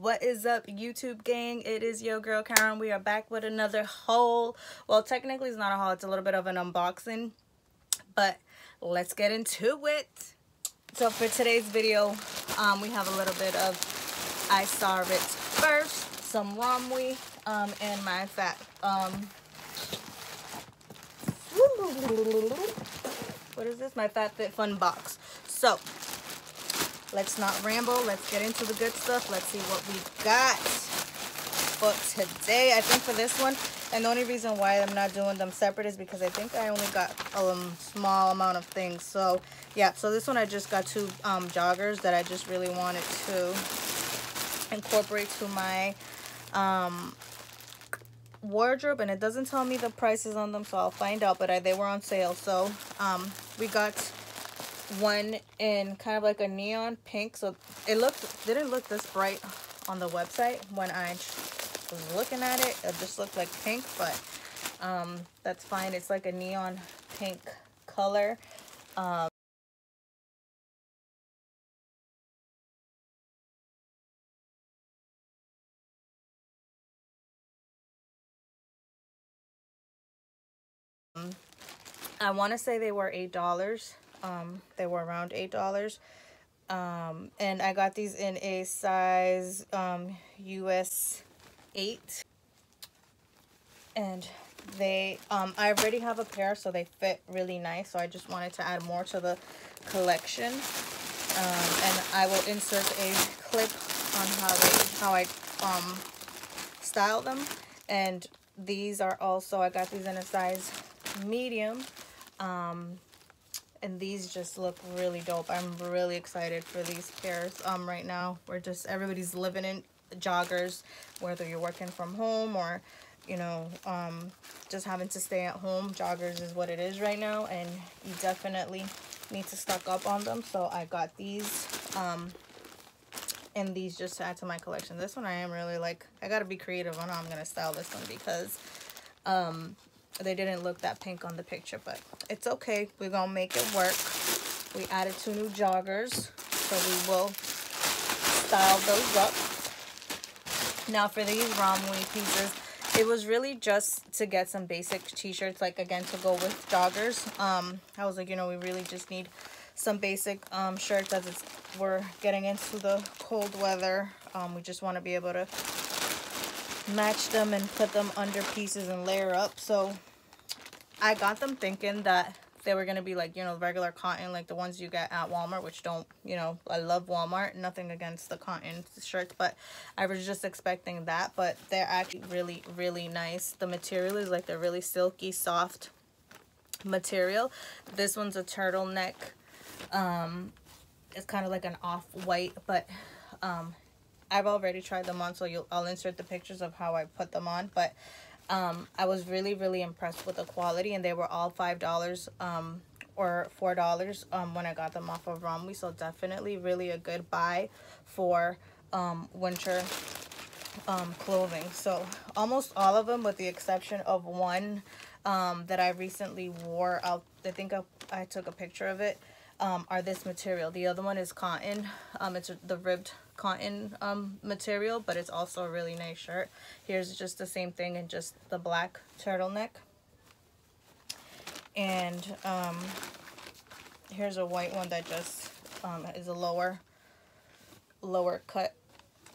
what is up YouTube gang? It is your girl Karen. We are back with another haul. Well, technically it's not a haul. It's a little bit of an unboxing. But let's get into it. So for today's video, um, we have a little bit of I saw it first, some Romwe, um, and my fat, um, what is this? My Fab Fit Fun box. So, let's not ramble. Let's get into the good stuff. Let's see what we got for today. I think for this one, and the only reason why I'm not doing them separate is because I think I only got a um, small amount of things. So, yeah. So this one I just got two um, joggers that I just really wanted to incorporate to my um, wardrobe and it doesn't tell me the prices on them so I'll find out but I, they were on sale so um we got one in kind of like a neon pink. So it looked didn't look this bright on the website when I was looking at it. It just looked like pink but um that's fine. It's like a neon pink color. Um I want to say they were eight dollars. Um, they were around eight dollars. Um, and I got these in a size um, US eight. And they, um, I already have a pair, so they fit really nice. So I just wanted to add more to the collection. Um, and I will insert a clip on how they, how I um, style them. And these are also, I got these in a size medium um and these just look really dope. I'm really excited for these pairs um right now. We're just everybody's living in joggers whether you're working from home or you know um just having to stay at home. Joggers is what it is right now and you definitely need to stock up on them. So i got these um and these just to add to my collection. This one i am really like i gotta be creative on how i'm gonna style this one because um they didn't look that pink on the picture, but it's okay. We're going to make it work. We added two new joggers, so we will style those up. Now for these Romwe pieces, it was really just to get some basic t-shirts, like again, to go with joggers. Um, I was like, you know, we really just need some basic um, shirts as it's, we're getting into the cold weather. Um, we just want to be able to match them and put them under pieces and layer up. So I got them thinking that they were going to be like, you know, regular cotton, like the ones you get at Walmart, which don't, you know, I love Walmart. Nothing against the cotton shirts, but I was just expecting that. But they're actually really, really nice. The material is like they're really silky, soft material. This one's a turtleneck. Um, it's kind of like an off-white, but um, I've already tried them on, so you'll, I'll insert the pictures of how I put them on. But um, I was really, really impressed with the quality, and they were all $5 um, or $4 um, when I got them off of Romwe. So definitely really a good buy for um, winter um, clothing. So almost all of them, with the exception of one um, that I recently wore. I'll, I think I, I took a picture of it. Um, are this material. The other one is cotton. Um, it's the ribbed cotton um, material, but it's also a really nice shirt. Here's just the same thing in just the black turtleneck. And um, here's a white one that just um, is a lower, lower cut,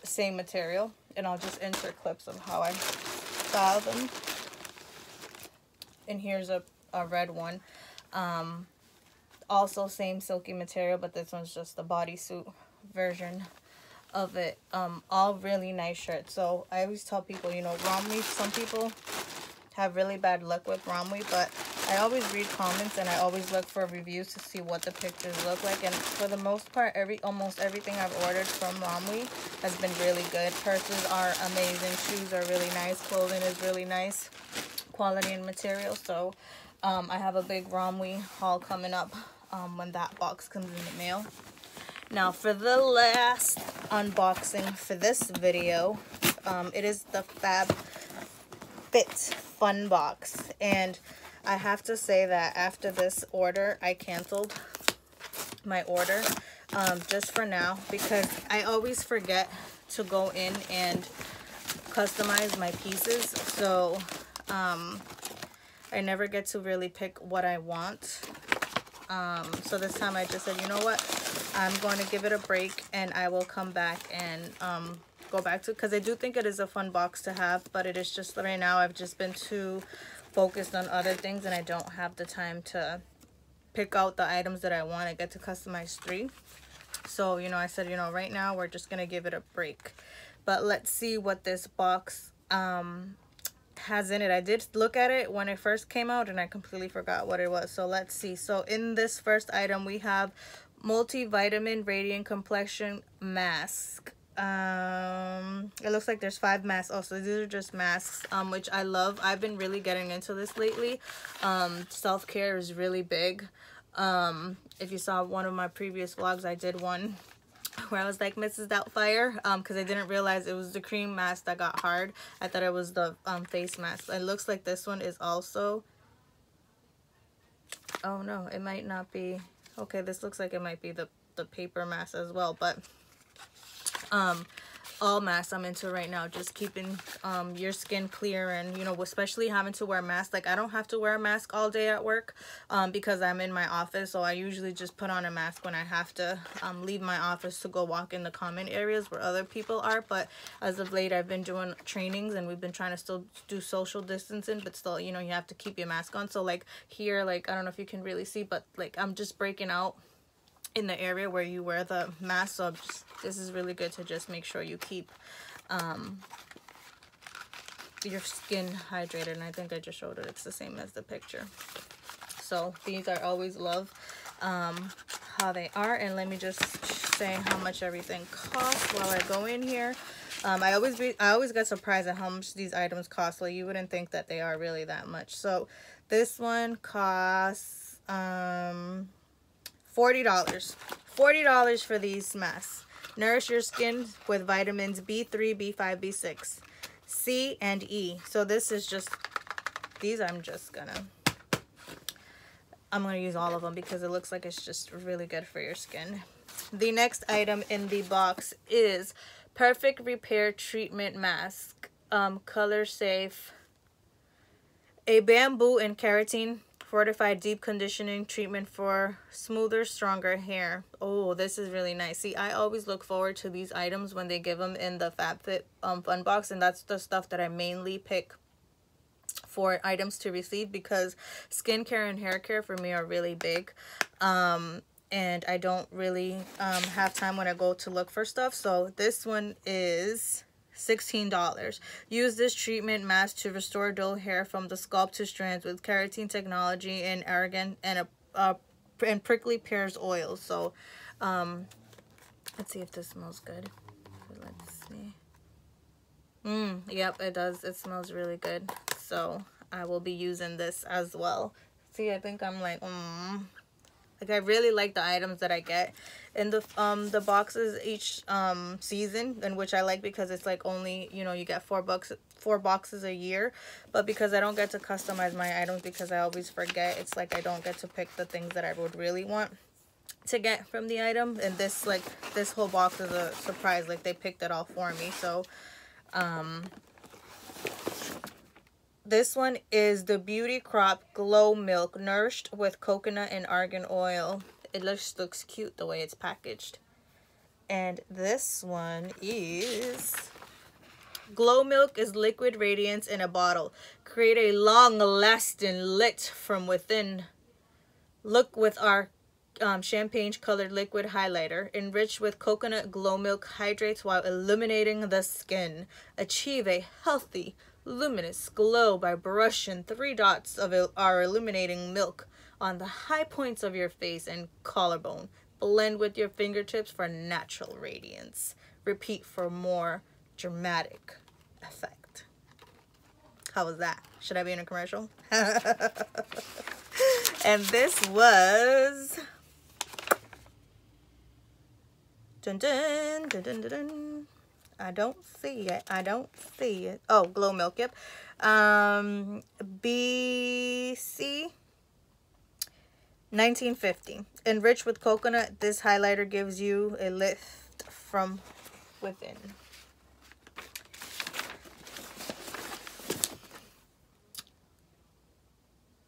same material. And I'll just insert clips of how I style them. And here's a, a red one. Um, also same silky material, but this one's just the bodysuit version of it. Um, all really nice shirts. So I always tell people, you know, Romwe, some people have really bad luck with Romwe, but I always read comments and I always look for reviews to see what the pictures look like. And for the most part, every almost everything I've ordered from Romwe has been really good. Purses are amazing. Shoes are really nice. Clothing is really nice. Quality and material. So um, I have a big Romwe haul coming up um, when that box comes in the mail. Now for the last unboxing for this video, um, it is the Fab Fit Fun Box. And I have to say that after this order, I canceled my order um, just for now because I always forget to go in and customize my pieces. So um, I never get to really pick what I want. Um, so this time I just said, you know what? I'm going to give it a break and I will come back and um, go back to because I do think it is a fun box to have, but it is just right now I've just been too focused on other things and I don't have the time to pick out the items that I want. I get to customize three. So, you know, I said, you know, right now we're just going to give it a break. But let's see what this box um, has in it. I did look at it when it first came out and I completely forgot what it was. So let's see. So in this first item, we have multivitamin radiant complexion mask. Um it looks like there's five masks also. These are just masks um which i love. I've been really getting into this lately. Um self-care is really big. Um if you saw one of my previous vlogs i did one where i was like mrs doubtfire um because i didn't realize it was the cream mask that got hard. I thought it was the um face mask. It looks like this one is also oh no it might not be okay this looks like it might be the the paper mask as well but um all masks I'm into right now just keeping um your skin clear and you know especially having to wear masks. Like I don't have to wear a mask all day at work um because I'm in my office so I usually just put on a mask when I have to um leave my office to go walk in the common areas where other people are. But as of late I've been doing trainings and we've been trying to still do social distancing but still you know you have to keep your mask on. So like here like I don't know if you can really see but like I'm just breaking out in the area where you wear the mask. So just, this is really good to just make sure you keep um, your skin hydrated. And I think I just showed it. It's the same as the picture. So these I always love um, how they are. And let me just say how much everything costs while I go in here. Um, I always be I always get surprised at how much these items cost. Like you wouldn't think that they are really that much. So this one costs um $40. $40 for these masks. Nourish your skin with vitamins B3, B5, B6, C, and E. So this is just, these I'm just gonna, I'm gonna use all of them because it looks like it's just really good for your skin. The next item in the box is Perfect Repair Treatment Mask. Um, color safe. A bamboo and keratin fortified deep conditioning treatment for smoother stronger hair. Oh this is really nice. See i always look forward to these items when they give them in the fabfit um fun box and that's the stuff that i mainly pick for items to receive because skincare and hair care for me are really big um and i don't really um have time when i go to look for stuff. So this one is $16. Use this treatment mask to restore dull hair from the scalp to strands with keratin technology and argan and a uh, and prickly pears oil. So, um, let's see if this smells good. Let's see. Mmm, yep, it does. It smells really good. So, I will be using this as well. See, I think I'm like, mmm. Like I really like the items that I get. In the um the boxes each um season and which I like because it's like only you know you get four bucks four boxes a year. But because I don't get to customize my items because I always forget it's like I don't get to pick the things that I would really want to get from the item. And this like this whole box is a surprise. Like they picked it all for me. So um this one is the Beauty Crop Glow Milk, nourished with coconut and argan oil. It looks, looks cute the way it's packaged. And this one is... Glow Milk is liquid radiance in a bottle. Create a long-lasting lit from within. Look with our um, champagne-colored liquid highlighter. Enriched with coconut glow milk hydrates while illuminating the skin. Achieve a healthy, luminous glow by brushing three dots of our illuminating milk on the high points of your face and collarbone. Blend with your fingertips for natural radiance. Repeat for more dramatic effect. How was that? Should I be in a commercial? and this was... Dun dun dun. I don't see it. I don't see it. Oh, Glow Milk, yep. Um, BC 1950. Enriched with coconut, this highlighter gives you a lift from within.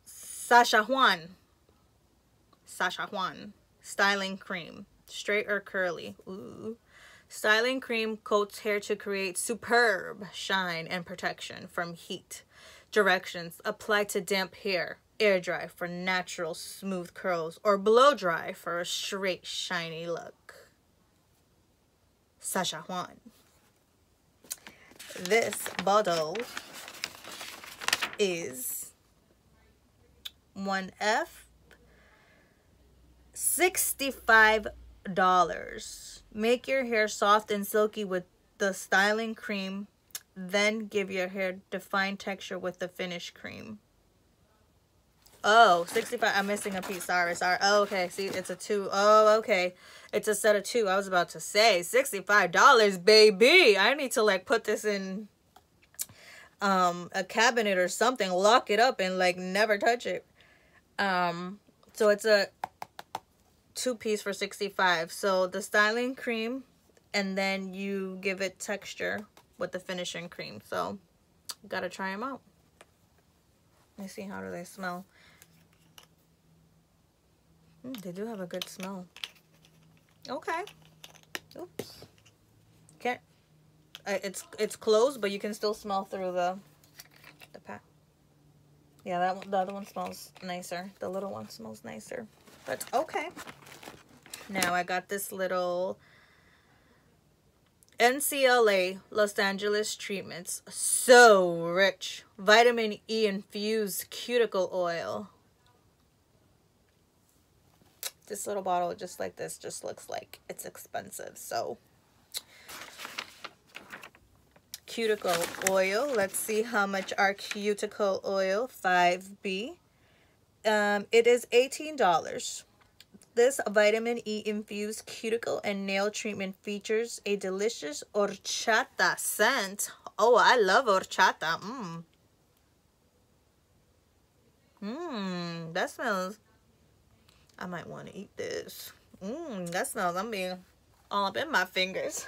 Sachajuan. Sasha Juan. Styling cream. Straight or curly. Ooh. Styling cream coats hair to create superb shine and protection from heat. Directions. Apply to damp hair. Air dry for natural smooth curls or blow dry for a straight shiny look. Sachajuan. This bottle is 1F $65. Make your hair soft and silky with the styling cream. Then give your hair defined texture with the finish cream. Oh, 65. I'm missing a piece. Sorry, sorry. Oh, okay. See, it's a two. Oh, okay. It's a set of two. I was about to say $65, baby. I need to like put this in um a cabinet or something. Lock it up and like never touch it. Um, so it's a two piece for 65 so the styling cream and then you give it texture with the finishing cream. So gotta try them out. Let me see how do they smell? Mm, they do have a good smell. Okay. Oops. Can't it's it's closed but you can still smell through the the pack yeah that one the other one smells nicer. The little one smells nicer. But okay now I got this little NCLA Los Angeles treatments. So rich. Vitamin E infused cuticle oil. This little bottle just like this just looks like it's expensive. So cuticle oil. Let's see how much our cuticle oil 5B. Um, it is $18. This vitamin E infused cuticle and nail treatment features a delicious horchata scent. Oh, I love horchata. Mmm. Mmm, that smells. I might want to eat this. Mmm, that smells. I'm being all up in my fingers.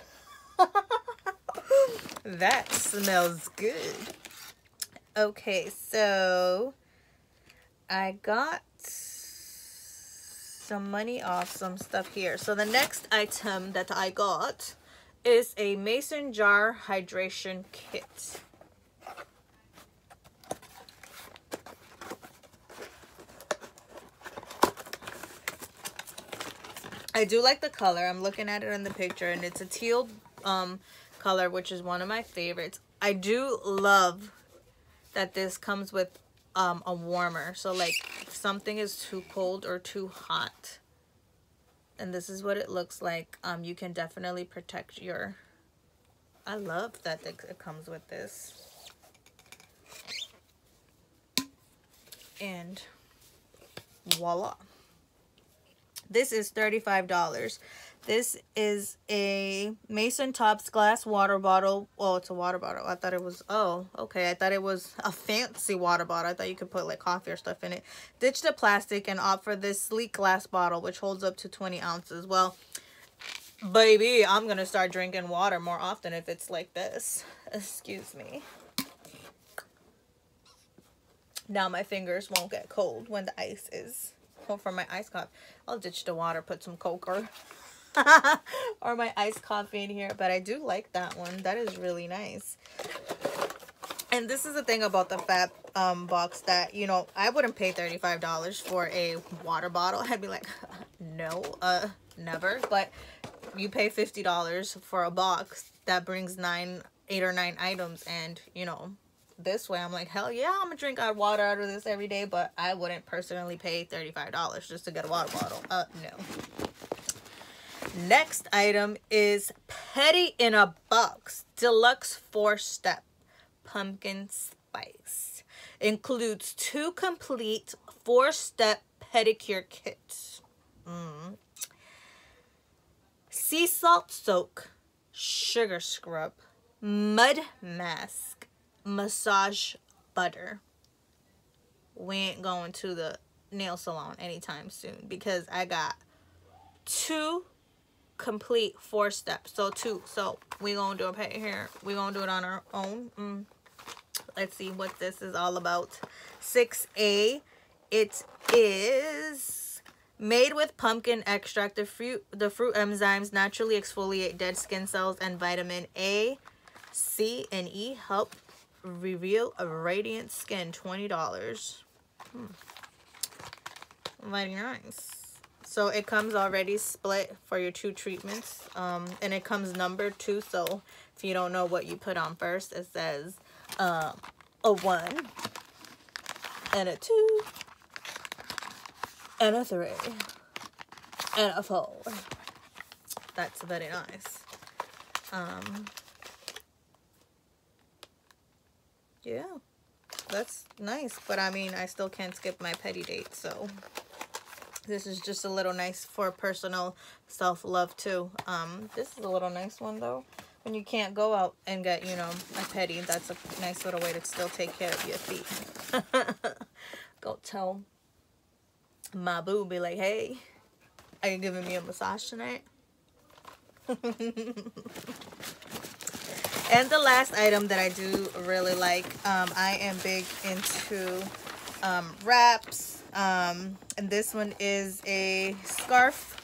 that smells good. Okay, so I got some money off some stuff here. So the next item that I got is a mason jar hydration kit. I do like the color. I'm looking at it in the picture and it's a teal um, color, which is one of my favorites. I do love that this comes with um, a warmer. So like if something is too cold or too hot, and this is what it looks like, um, you can definitely protect your, I love that it comes with this. And voila. This is $35. This is a Mason Tops glass water bottle. Oh, it's a water bottle. I thought it was, oh, okay. I thought it was a fancy water bottle. I thought you could put like coffee or stuff in it. Ditch the plastic and opt for this sleek glass bottle, which holds up to 20 ounces. Well, baby, I'm going to start drinking water more often if it's like this. Excuse me. Now my fingers won't get cold when the ice is, well, for my ice cup. I'll ditch the water, put some Coke or or my iced coffee in here. But I do like that one. That is really nice. And this is the thing about the Fab um, box that, you know, I wouldn't pay $35 for a water bottle. I'd be like, no, uh, never. But you pay $50 for a box that brings nine, eight or nine items. And, you know, this way I'm like, hell yeah, I'm gonna drink our water out of this every day. But I wouldn't personally pay $35 just to get a water bottle. Uh, no. Next item is Pedi in a Box Deluxe 4-Step Pumpkin Spice. Includes two complete 4-step pedicure kits. Mm. Sea salt soak, sugar scrub, mud mask, massage butter. We ain't going to the nail salon anytime soon because I got two complete four steps. So two. So we gonna do a pay here. we gonna do it on our own. Mm. Let's see what this is all about. 6A It is made with pumpkin extract. The fruit, the fruit enzymes naturally exfoliate dead skin cells and vitamin A, C, and E help reveal a radiant skin. $20. Hmm. Very nice. So it comes already split for your two treatments. Um, and it comes numbered too. So if you don't know what you put on first, it says um, a one and a two and a three and a four. That's very nice. Um, yeah, that's nice. But I mean, I still can't skip my petty date, so this is just a little nice for personal self-love too. Um, this is a little nice one though. When you can't go out and get, you know, a petty, that's a nice little way to still take care of your feet. go tell my boo, be like, hey, are you giving me a massage tonight? and the last item that I do really like, um, I am big into um, wraps. Um, and this one is a scarf.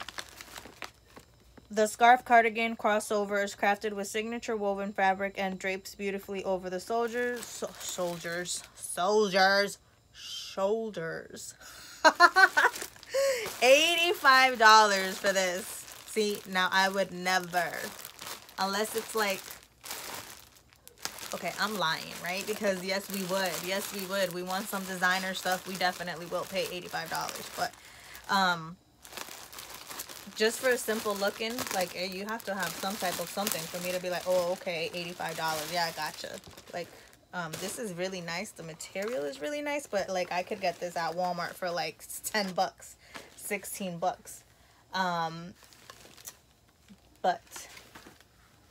The scarf cardigan crossover is crafted with signature woven fabric and drapes beautifully over the soldiers, so, soldiers, soldiers, shoulders. $85 for this. See, now I would never, unless it's like okay i'm lying right? Because yes we would. Yes we would. We want some designer stuff. We definitely will pay $85 but um just for a simple looking like eh, you have to have some type of something for me to be like oh okay $85 yeah i gotcha. Like um this is really nice. The material is really nice but like i could get this at walmart for like 10 bucks 16 bucks. Um but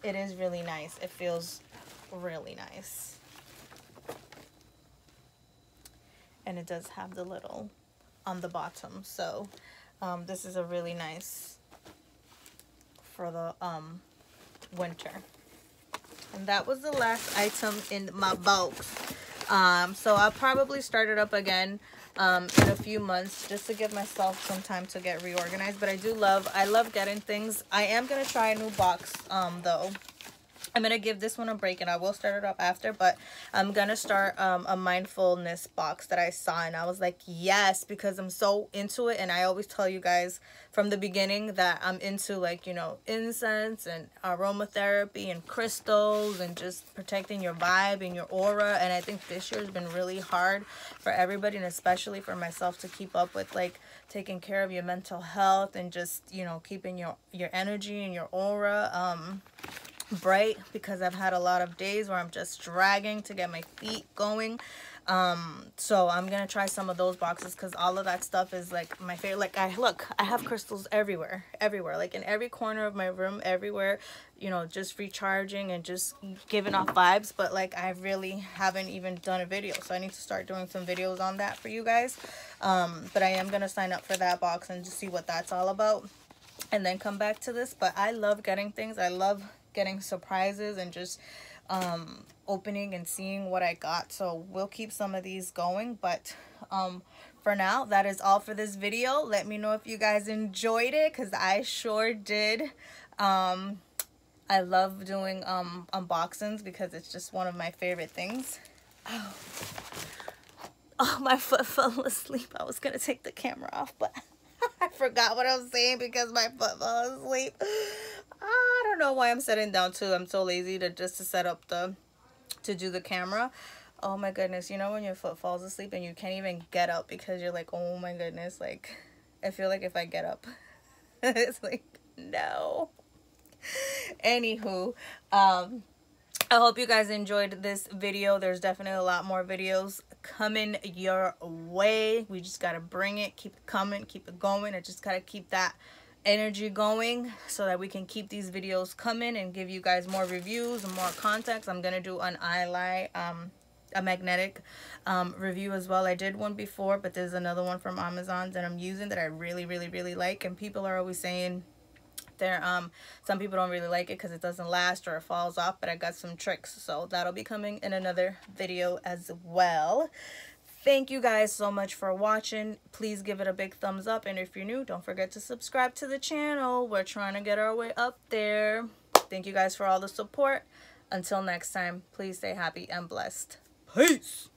it is really nice. It feels really nice. And it does have the little on the bottom. So um, this is a really nice for the um, winter. And that was the last item in my box. Um, so I'll probably start it up again um, in a few months just to give myself some time to get reorganized. But I do love, I love getting things. I am going to try a new box um, though. I'm going to give this one a break and I will start it up after, but I'm going to start um, a mindfulness box that I saw and I was like, yes, because I'm so into it. And I always tell you guys from the beginning that I'm into like, you know, incense and aromatherapy and crystals and just protecting your vibe and your aura. And I think this year has been really hard for everybody and especially for myself to keep up with like taking care of your mental health and just, you know, keeping your, your energy and your aura. Um, bright because I've had a lot of days where I'm just dragging to get my feet going. Um, so I'm gonna try some of those boxes because all of that stuff is like my favorite. Like I look, I have crystals everywhere, everywhere, like in every corner of my room, everywhere, you know, just recharging and just giving off vibes. But like I really haven't even done a video, so I need to start doing some videos on that for you guys. Um, but I am gonna sign up for that box and just see what that's all about and then come back to this but i love getting things i love getting surprises and just um, opening and seeing what I got. So we'll keep some of these going. But um, for now, that is all for this video. Let me know if you guys enjoyed it because I sure did. Um, I love doing um, unboxings because it's just one of my favorite things. Oh. oh, my foot fell asleep. I was going to take the camera off, but I forgot what I was saying because my foot fell asleep. I don't know why I'm sitting down too. I'm so lazy to just to set up the to do the camera. Oh my goodness, you know when your foot falls asleep and you can't even get up because you're like, oh my goodness, like I feel like if I get up, it's like no. Anywho, um, I hope you guys enjoyed this video. There's definitely a lot more videos coming your way. We just got to bring it, keep it coming, keep it going. I just got to keep that energy going so that we can keep these videos coming and give you guys more reviews and more context. I'm going to do an eyeliner, um, a magnetic um, review as well. I did one before, but there's another one from Amazon that I'm using that I really, really, really like. And people are always saying there um some people don't really like it because it doesn't last or it falls off but i got some tricks so that'll be coming in another video as well Thank you guys so much for watching. Please give it a big thumbs up. And if you're new, don't forget to subscribe to the channel. We're trying to get our way up there. Thank you guys for all the support. Until next time, please stay happy and blessed. Peace.